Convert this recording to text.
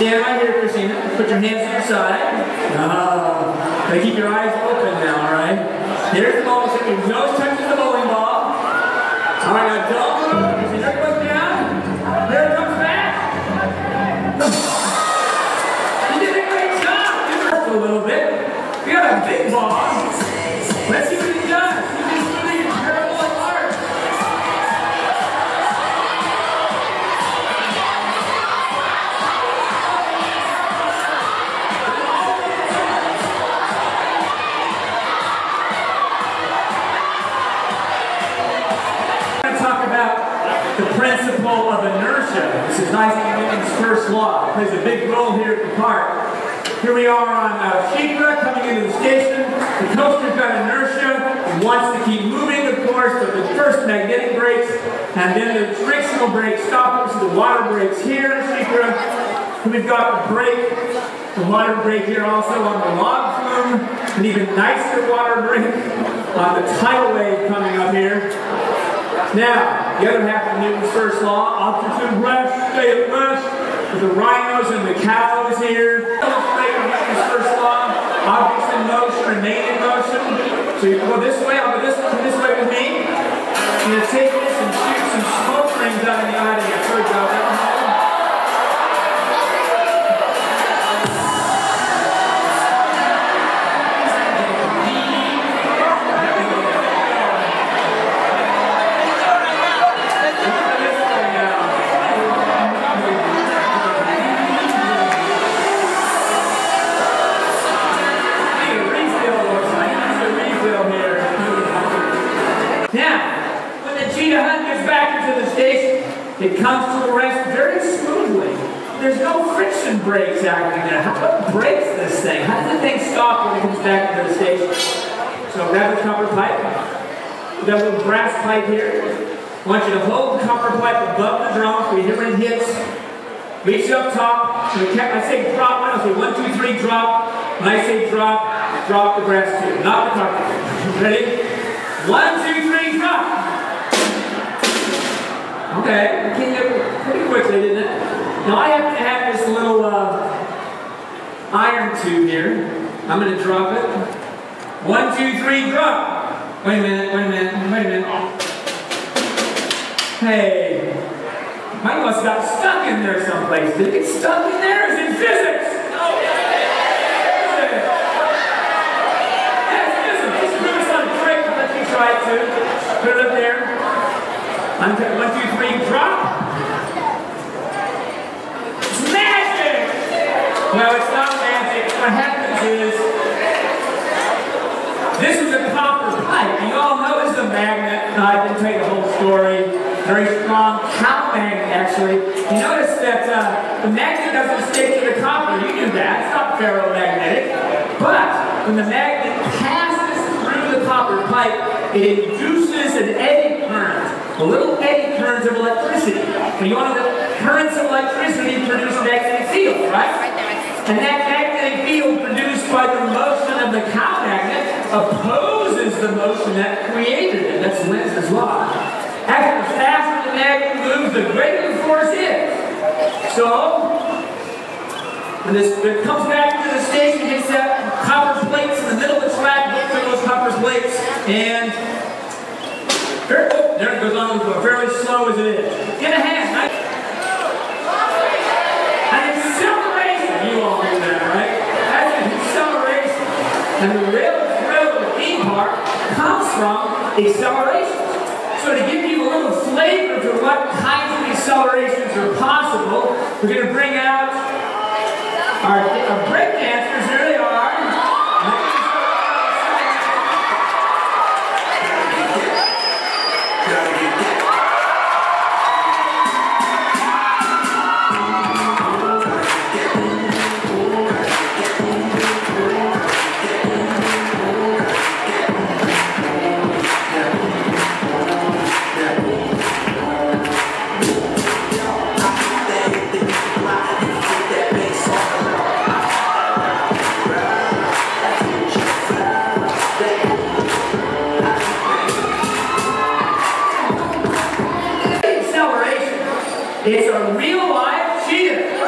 stand right here, Christina. Put your hands to your side. Oh, gotta keep your eyes open now, all right? Here's the ball. So your nose touches the bowling ball. All right, now don't move. Your neck goes down. Here it comes back. You did a great job. You a little bit. You got a big ball. Let's see This is Isaac Newton's first law. It plays a big role here at the park. Here we are on uh, SheiKra coming into the station. The coaster's got inertia. It wants to keep moving, of course, but the first magnetic brakes, and then the frictional brakes stop it, so the water brakes here at SheiKra. And we've got the brake, the water brake here also on the log flume, an even nicer water brake on the tidal wave coming up here. Now, the other half of Newton's first law, altitude rest, stay at rest, with the rhinos and the cows here. Illustrate Newton's first law, objects in motion remain in motion. So you go this way, I'll go this, way, this way with me. I'm going to it comes to a rest very smoothly. There's no friction brakes acting there. How, what breaks this thing? How does the thing stop when it comes back into the station? So grab the copper pipe. We've got a little brass pipe here. I want you to hold the copper pipe above the drum so you hear when it hits. Reach up top. So I say drop. I don't say one, two, three, drop. When I say drop, drop the brass tube, not the copper. Ready? One, two, three. Okay, came up pretty quickly, didn't it? Now I have to have this little uh, iron tube here. I'm going to drop it. One, two, three, drop. Wait a minute, wait a minute, wait a minute. Hey, mine must have got stuck in there someplace. Did it get stuck in there? Is it physics? Yes, physics. Just move us on a trick. Let me try it too. Put it up there. One, two, three, drop. It's magic! Well, it's not magic. What happens is, this is a copper pipe. You all know it's a magnet. No, I didn't tell you the whole story. Very strong cow magnet, actually. You notice that uh, the magnet doesn't stick to the copper. You knew that. It's not ferromagnetic. But when the magnet passes through the copper pipe, it induces an eddy current. A little eddy current of electricity. And you want to know currents of electricity produce magnetic fields, right? And that magnetic field produced by the motion of the cow magnet opposes the motion that created it. That's Lenz's law. After the faster the magnet moves, the greater the force is. So, when this it comes back to the station, hits that copper plates in the middle of the track, look for those copper plates, and there, oh, there it goes on fairly slow as it is. Get a hand, right? An acceleration, you all know that, right? That's an acceleration. And the real thrill of the theme park comes from acceleration. So to give you a little flavor to what kinds of accelerations are possible, we're going to bring out our, our It's a real life cheetah.